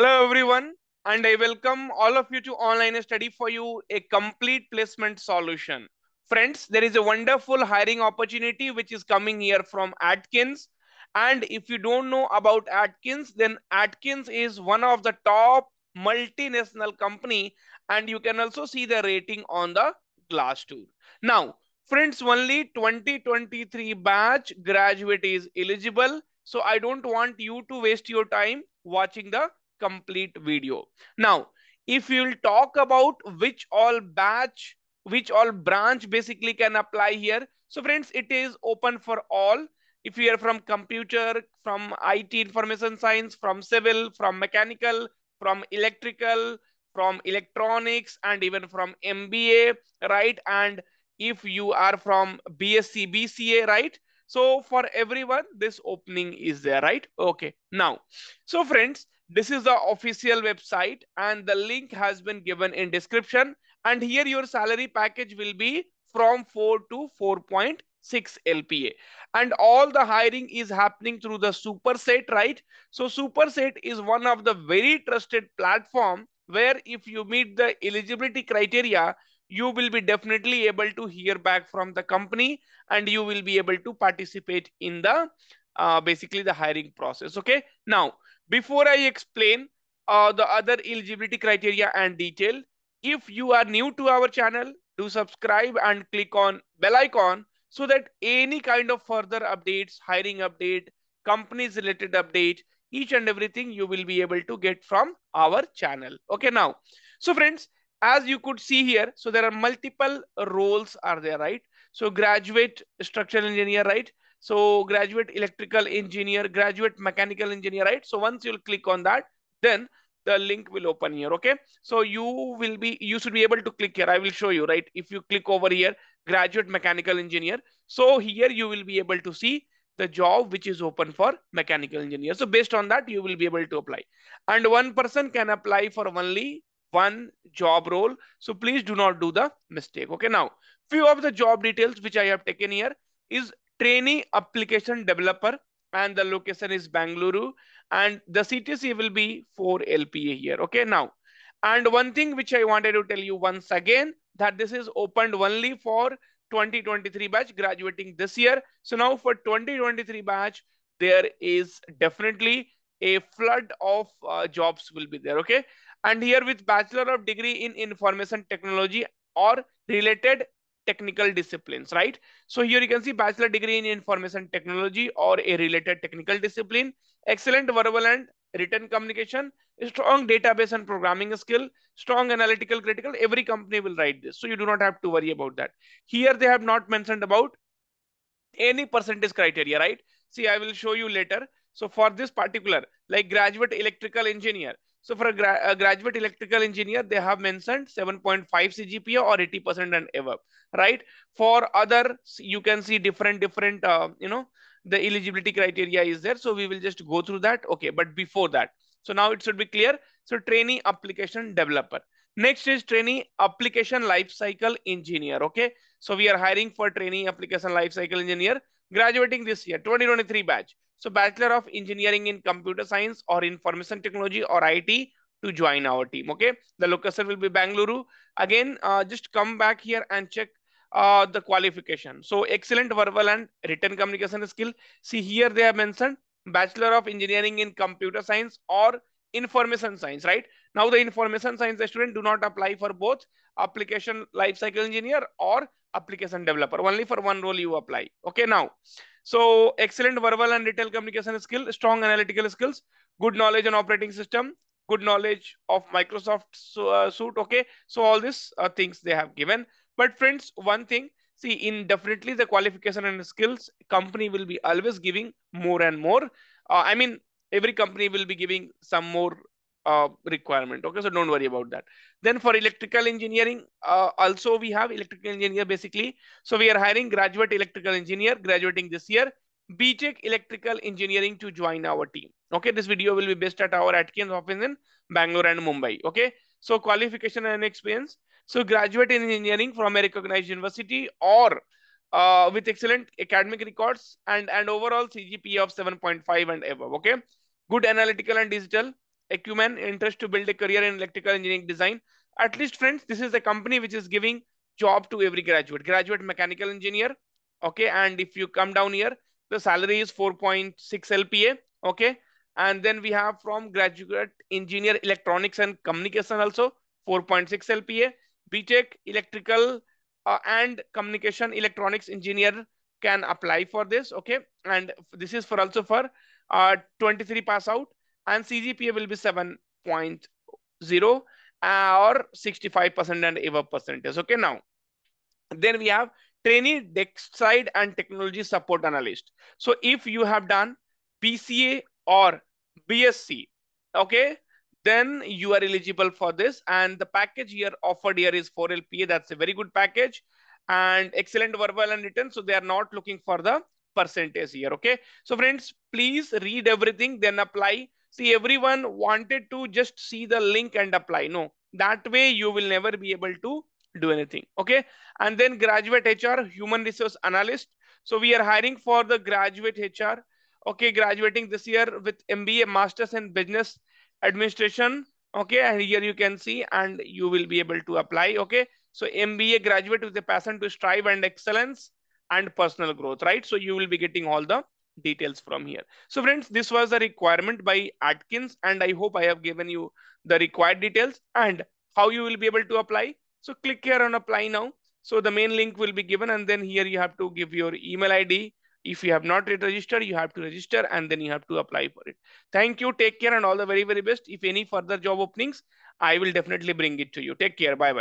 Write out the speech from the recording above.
Hello, everyone, and I welcome all of you to online study for you a complete placement solution. Friends, there is a wonderful hiring opportunity which is coming here from Atkins. And if you don't know about Atkins, then Atkins is one of the top multinational company and you can also see the rating on the Glassdoor. Now, friends, only 2023 batch graduate is eligible. So I don't want you to waste your time watching the complete video. Now, if you'll talk about which all batch, which all branch basically can apply here. So friends, it is open for all. If you are from computer, from IT information science, from civil, from mechanical, from electrical, from electronics, and even from MBA, right? And if you are from BSc, BCA, right? So for everyone, this opening is there, right? Okay. Now, so friends, this is the official website and the link has been given in description. And here your salary package will be from 4 to 4.6 LPA. And all the hiring is happening through the Superset, right? So Superset is one of the very trusted platform where if you meet the eligibility criteria, you will be definitely able to hear back from the company and you will be able to participate in the uh, basically the hiring process. Okay. Now, before I explain uh, the other eligibility criteria and detail, if you are new to our channel, do subscribe and click on bell icon so that any kind of further updates, hiring update, companies related update, each and everything you will be able to get from our channel. Okay, now, so friends, as you could see here, so there are multiple roles are there, right? So graduate structural engineer, right? So graduate electrical engineer, graduate mechanical engineer, right? So once you'll click on that, then the link will open here, okay? So you will be, you should be able to click here. I will show you, right? If you click over here, graduate mechanical engineer. So here you will be able to see the job which is open for mechanical engineer. So based on that, you will be able to apply. And one person can apply for only one job role. So please do not do the mistake. Okay, now few of the job details which I have taken here is trainee application developer and the location is Bangalore and the CTC will be 4 LPA here. Okay, now, and one thing which I wanted to tell you once again that this is opened only for 2023 batch graduating this year. So now for 2023 batch, there is definitely a flood of uh, jobs will be there. Okay. And here with Bachelor of Degree in Information Technology or related technical disciplines, right? So here you can see bachelor degree in information technology or a related technical discipline, excellent verbal and written communication, strong database and programming skill, strong analytical critical. Every company will write this. So you do not have to worry about that. Here they have not mentioned about any percentage criteria, right? See, I will show you later. So for this particular, like graduate electrical engineer, so for a, gra a, graduate electrical engineer, they have mentioned 7.5 CGPA or 80% and above, right? For other, you can see different, different, uh, you know, the eligibility criteria is there. So we will just go through that. Okay, but before that, so now it should be clear. So trainee application developer. Next is trainee application lifecycle engineer. Okay, so we are hiring for trainee application lifecycle engineer graduating this year, 2023 batch. So Bachelor of Engineering in Computer Science or Information Technology or IT to join our team. Okay. The location will be Bangalore. Again, uh, just come back here and check uh, the qualification. So excellent verbal and written communication skill. See here they have mentioned Bachelor of Engineering in Computer Science or Information Science, right? Now the Information Science student do not apply for both application lifecycle engineer or application developer. Only for one role you apply. Okay, now so excellent verbal and retail communication skill, strong analytical skills, good knowledge on operating system, good knowledge of Microsoft uh, suite. Okay, so all these uh, things they have given. But friends, one thing, see in definitely the qualification and skills, company will be always giving more and more. Uh, I mean, every company will be giving some more uh, requirement. Okay, so don't worry about that. Then for electrical engineering, uh, also we have electrical engineer basically. So we are hiring graduate electrical engineer graduating this year, BTech electrical engineering to join our team. Okay, this video will be based at our Atkins office in Bangalore and Mumbai. Okay, so qualification and experience. So graduate in engineering from a recognized university or uh, with excellent academic records and, and overall CGPA of 7.5 and above. Okay, good analytical and digital acumen, interest to build a career in electrical engineering design. At least, friends, this is the company which is giving job to every graduate. Graduate mechanical engineer. Okay, and if you come down here, the salary is 4.6 LPA. Okay, and then we have from graduate engineer electronics and communication also 4.6 LPA. BTech electrical uh, and communication electronics engineer can apply for this. Okay, and this is for also for uh, 23 pass out and CGPA will be 7.0 uh, or 65% and above percentage. Okay, now then we have trainee desk side and technology support analyst. So if you have done BCA or BSc, okay, then you are eligible for this. And the package here offered here is 4 LPA. That's a very good package and excellent verbal and written. So they are not looking for the percentage here. Okay. So friends, please read everything, then apply. See, everyone wanted to just see the link and apply. No, that way you will never be able to do anything. Okay. And then graduate HR, human resource analyst. So we are hiring for the graduate HR. Okay. Graduating this year with MBA, Masters in Business Administration. Okay. And here you can see, and you will be able to apply. Okay. So MBA graduate with a passion to strive and excellence and personal growth, right? So you will be getting all the details from here. So friends, this was a requirement by Atkins and I hope I have given you the required details and how you will be able to apply. So click here on apply now. So the main link will be given and then here you have to give your email ID. If you have not registered, you have to register and then you have to apply for it. Thank you. Take care and all the very, very best. If any further job openings, I will definitely bring it to you. Take care. Bye bye.